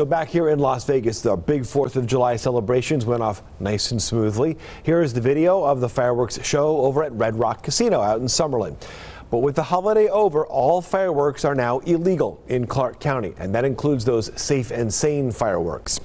So back here in Las Vegas, the big 4th of July celebrations went off nice and smoothly. Here is the video of the fireworks show over at Red Rock Casino out in Summerlin. But with the holiday over, all fireworks are now illegal in Clark County, and that includes those safe and sane fireworks.